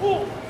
Oh!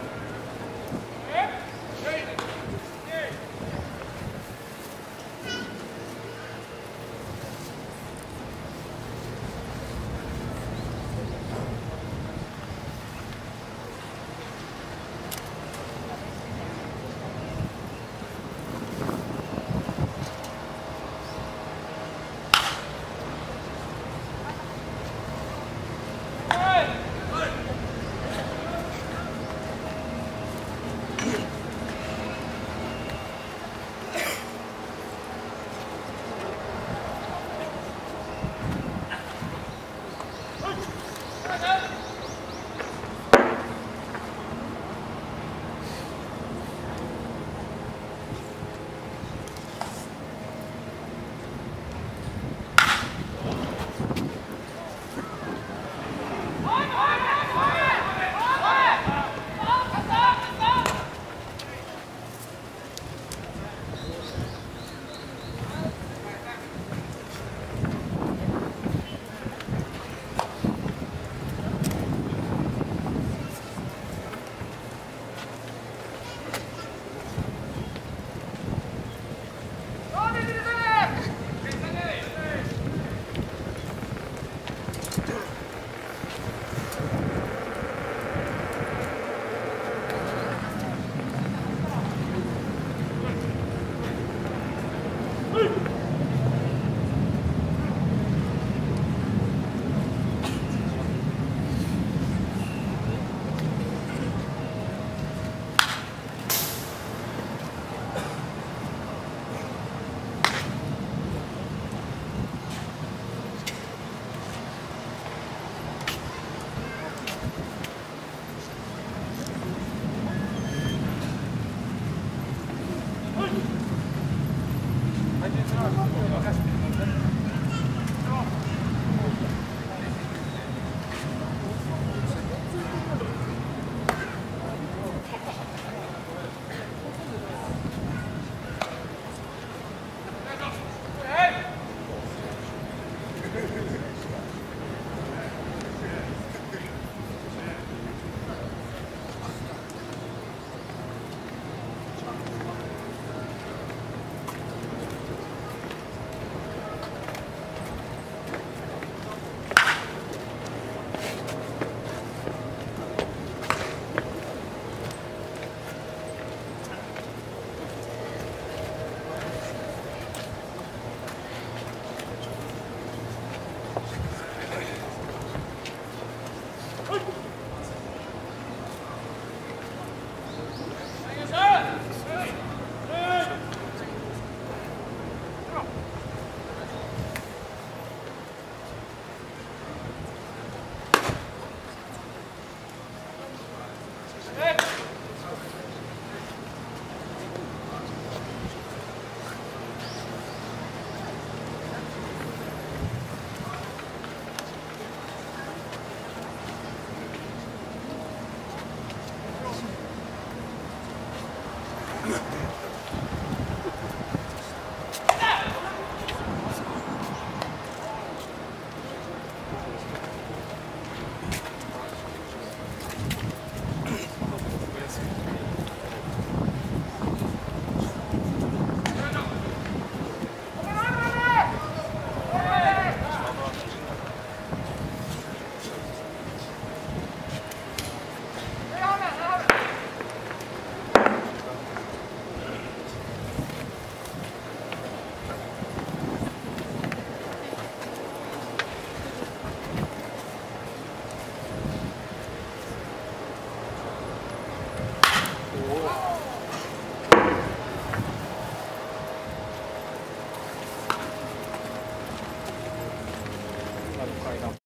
ハハハハ。